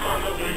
Follow me.